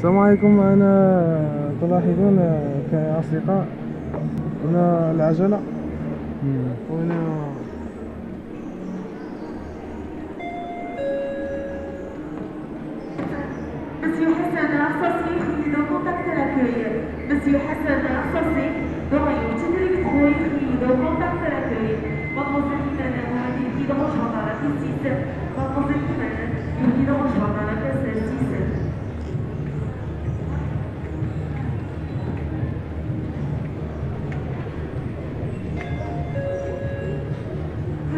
السلام عليكم أنا تلاحظون كاصدقاء هنا العجله وهنا Monsieur Hassan Assassi, est contact à l'accueil. Monsieur Hassan Assassi, dont il تدرك خوي il est contact à l'accueil. Mademoiselle dans rejoindre la piste 6. Mademoiselle Kimana,